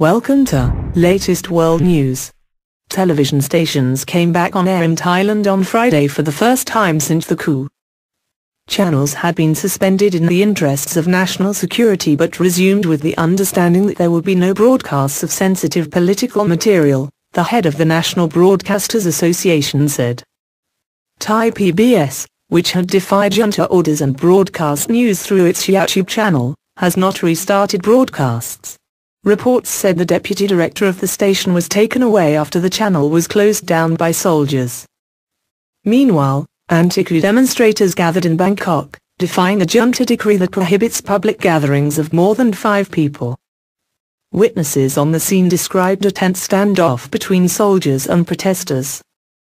Welcome to latest world news. Television stations came back on air in Thailand on Friday for the first time since the coup. Channels had been suspended in the interests of national security but resumed with the understanding that there would be no broadcasts of sensitive political material, the head of the National Broadcasters Association said. Thai PBS, which had defied junta orders and broadcast news through its YouTube channel, has not restarted broadcasts. Reports said the deputy director of the station was taken away after the channel was closed down by soldiers. Meanwhile, anti-coup demonstrators gathered in Bangkok, defying a junta decree that prohibits public gatherings of more than five people. Witnesses on the scene described a tense standoff between soldiers and protesters.